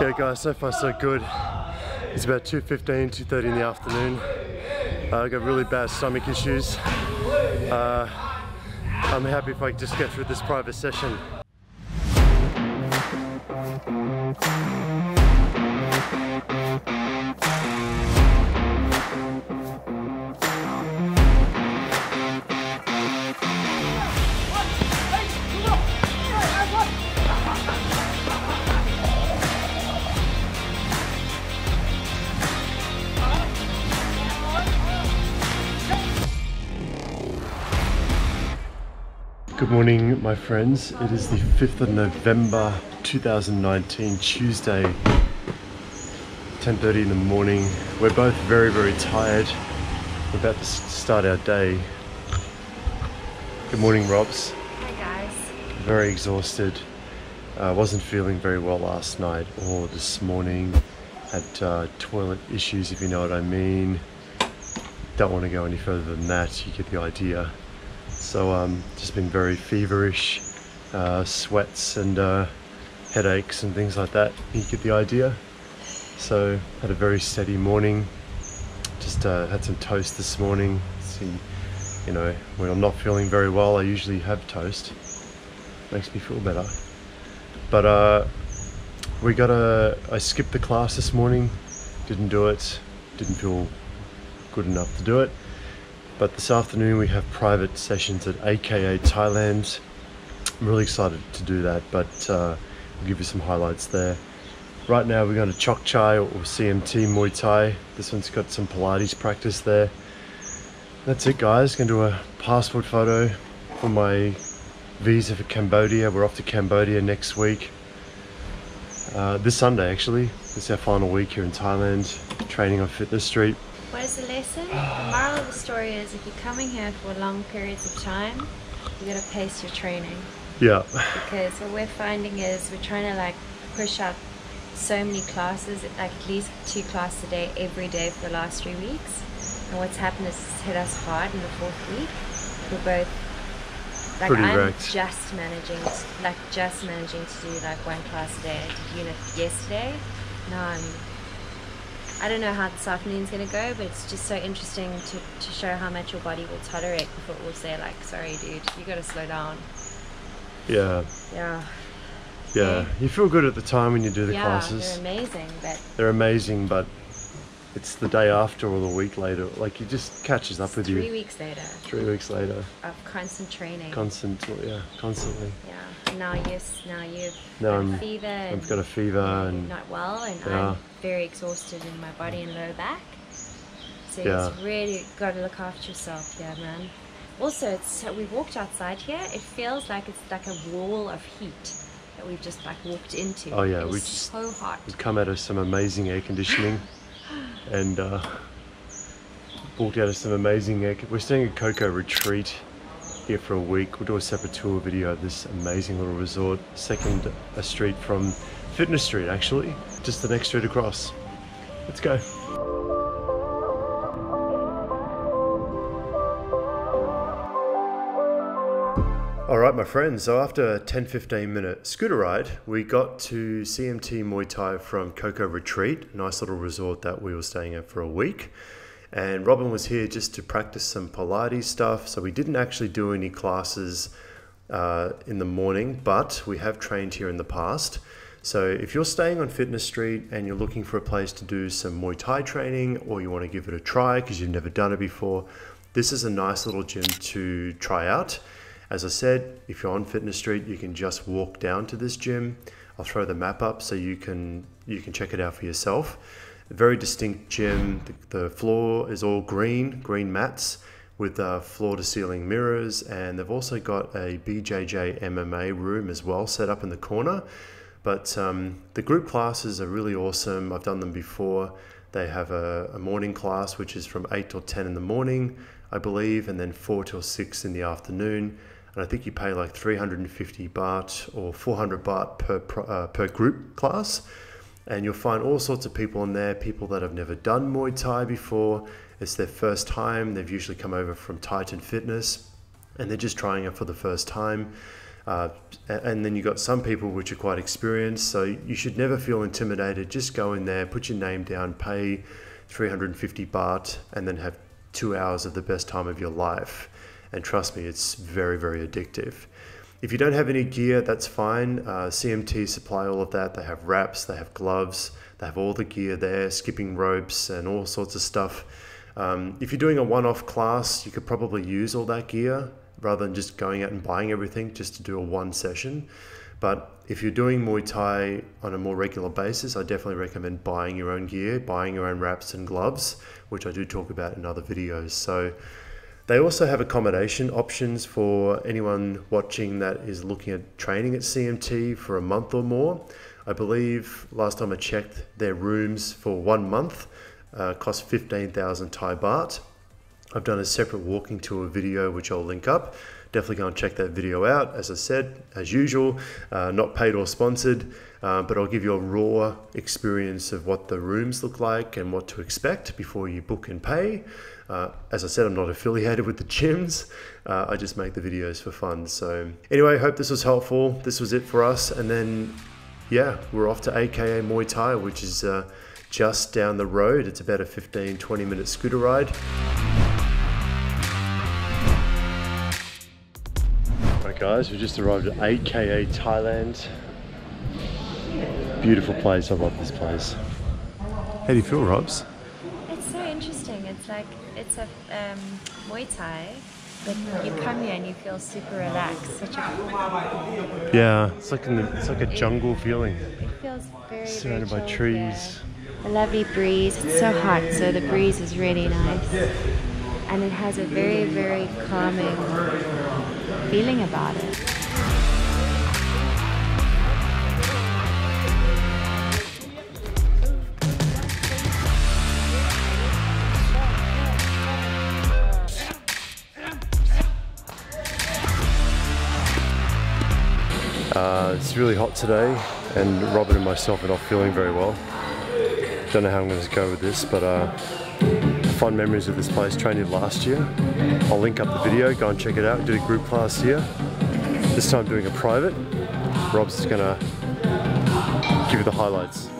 Yeah guys, so far so good. It's about 2.15, 2.30 in the afternoon. Uh, I got really bad stomach issues. Uh, I'm happy if I just get through this private session. Good morning, my friends. It is the 5th of November 2019, Tuesday, 10.30 in the morning. We're both very, very tired. We're about to start our day. Good morning, Robs. Hi guys. Very exhausted. I uh, wasn't feeling very well last night or this morning. Had uh, toilet issues, if you know what I mean. Don't want to go any further than that. You get the idea. So um, just been very feverish, uh, sweats and uh, headaches and things like that. You get the idea. So had a very steady morning. Just uh, had some toast this morning. See, you know, when I'm not feeling very well, I usually have toast. Makes me feel better. But uh, we got a. I skipped the class this morning. Didn't do it. Didn't feel good enough to do it. But this afternoon we have private sessions at AKA Thailand. I'm really excited to do that, but uh, I'll give you some highlights there. Right now we're going to Chok Chai or CMT Muay Thai. This one's got some Pilates practice there. That's it guys, to do a passport photo for my visa for Cambodia. We're off to Cambodia next week. Uh, this Sunday actually. It's our final week here in Thailand, training on Fitness Street. What is the lesson? The moral of the story is if you're coming here for long periods of time, you gotta pace your training. Yeah. Because what we're finding is we're trying to like push out so many classes, like at least two classes a day every day for the last three weeks. And what's happened is it's hit us hard in the fourth week. We're both like Pretty I'm wrecked. just managing to, like just managing to do like one class a day. I did unit yesterday. Now I'm I don't know how this afternoon's gonna go, but it's just so interesting to, to show how much your body will tolerate before it will say like, sorry dude, you gotta slow down. Yeah. Yeah. Yeah. You feel good at the time when you do the yeah, classes. they're amazing, but They're amazing, but it's the day after or the week later. Like it just catches up with three you. weeks later Three weeks later. of constant training. Constant, yeah, constantly. yeah. Now yes, now you've Now got I'm- a fever and I've got a fever and not well and Yeah. I'm very exhausted in my body and low back. So Yeah. it's really got to look after yourself, yeah, man. Also, it's we walked outside here. It feels like it's like a wall of heat that we've just like walked into. Oh, yeah, we just- so hot. we've come out of some amazing air conditioning and uh, walked out of some amazing. We're staying at Coco Retreat here for a week. We'll do a separate tour video of this amazing little resort, second a street from Fitness Street actually, just the next street across. Let's go. All right, my friends. So after a 10 15 minute scooter ride, we got to CMT Muay Thai from Coco Retreat, nice little resort that we were staying at for a week. And Robyn was here just to practice some Pilates stuff. So we didn't actually do any classes uh, in the morning, but we have trained here in the past. So if you're staying on Fitness Street and you're looking for a place to do some Muay Thai training or you want to give it a try because you've never done it before, this is a nice little gym to try out. As I said, if you're on Fitness Street, you can just walk down to this gym. I'll throw the map up so you can you can check it out for yourself. A very distinct gym. The, the floor is all green, green mats with uh, floor to ceiling mirrors, and they've also got a BJJ MMA room as well set up in the corner. But um, the group classes are really awesome. I've done them before. They have a, a morning class which is from 8 till 10 in the morning, I believe, and then 4 till 6 in the afternoon. And I think you pay like 350 baht or 400 baht per, uh, per group class. And you'll find all sorts of people in there, people that have never done Muay Thai before. It's their first time. They've usually come over from Titan Fitness and they're just trying it for the first time. Uh, and then you've got some people which are quite experienced, so you should never feel intimidated. Just go in there, put your name down, pay 350 baht, and then have two hours of the best time of your life. And trust me, it's very, very addictive. If you don't have any gear, that's fine. Uh, CMT supply all of that. They have wraps, they have gloves, they have all the gear there, skipping ropes, and all sorts of stuff. Um, if you're doing a one off class, you could probably use all that gear rather than just going out and buying everything just to do a one session. But if you're doing Muay Thai on a more regular basis, I definitely recommend buying your own gear, buying your own wraps and gloves, which I do talk about in other videos. So they also have accommodation options for anyone watching that is looking at training at CMT for a month or more. I believe last time I checked, their rooms for one month uh, cost 15,000 Thai baht. I've done a separate walking tour video, which I'll link up. Definitely go and check that video out. As I said, as usual, uh, not paid or sponsored, uh, but I'll give you a raw experience of what the rooms look like and what to expect before you book and pay. Uh, as I said, I'm not affiliated with the gyms. Uh, I just make the videos for fun. So anyway, hope this was helpful. This was it for us. And then, yeah, we're off to AKA Muay Thai, which is uh, just down the road. It's about a 15, 20 minute scooter ride. Right guys, we just arrived at AKA Thailand. Beautiful place, I love this place. How do you feel, Robs? It's interesting. It's like it's a um, Muay Thai, but you come here and you feel super relaxed. Such a Yeah, it's like in the, it's like a jungle feeling. it feels very Surrounded very by trees. here. A lovely breeze. It's so hot, so the breeze is really nice, and it has a very very calming feeling about it. Uh, it's really hot today, and Robyn and myself are not feeling very well. Don't know how I'm going to go with this, but uh, fond memories of this place. Trained here last year. I'll link up the video. Go and check it out. Did a group class here. This time doing a private. Rob's is going to give you the highlights.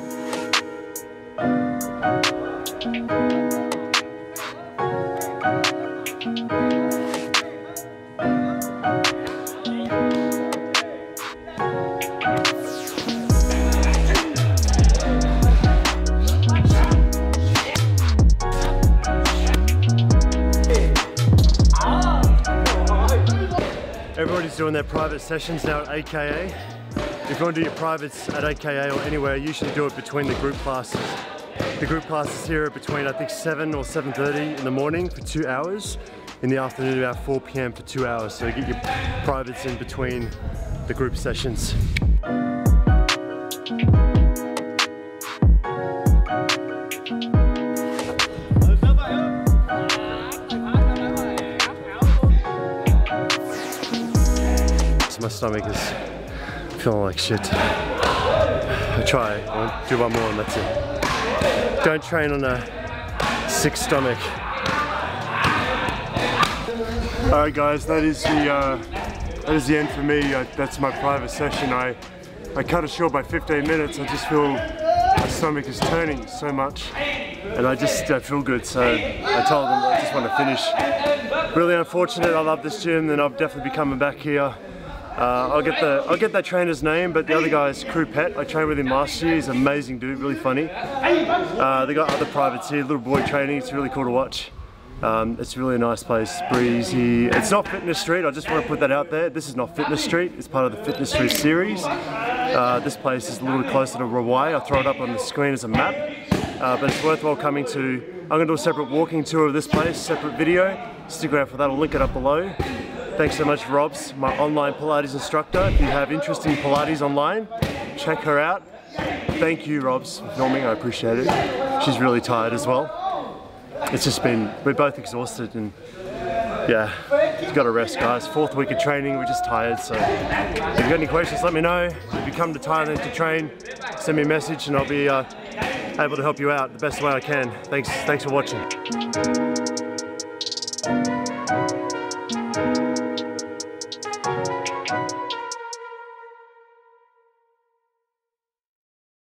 Everybody's doing their private sessions now at AKA. If you want to do your privates at AKA or anywhere, you usually do it between the group classes. The group classes here are between I think 7 or 7.30 in the morning for two hours. In the afternoon about 4 p.m. for two hours. So you get your privates in between the group sessions. My stomach is feeling like shit. I try, I'll do one more and that's it. Don't train on a sick stomach. Alright guys, that is the uh, that is the end for me. Uh, that's my private session. I I cut it short by 15 minutes. I just feel my stomach is turning so much, and I just uh, feel good. So I told them I just want to finish. Really unfortunate. I love this gym, and I'll definitely be coming back here. Uh, I'll get the I'll get that trainer's name, but the other guy is Kru Pet. I trained with him last year. He's an amazing dude, really funny. Uh, they got other privates here, little boy training. It's really cool to watch. Um, it's really a nice place, breezy. It's not Fitness Street, I just want to put that out there. This is not Fitness Street, it's part of the Fitness Street series. Uh, this place is a little closer to Rawai. I'll throw it up on the screen as a map. Uh, but it's worthwhile coming to. I'm going to do a separate walking tour of this place, separate video. Stick around for that, I'll link it up below. Thanks so much, Robs, my online Pilates instructor. If you have interest in Pilates online, check her out. Thank you, Robs, for filming, I appreciate it. She's really tired as well it's just been, we're both exhausted and yeah, you've got to rest guys. Fourth week of training, we're just tired. So if you've got any questions, let me know. If you come to Thailand to train, send me a message and I'll be uh, able to help you out the best way I can. Thanks, thanks for watching.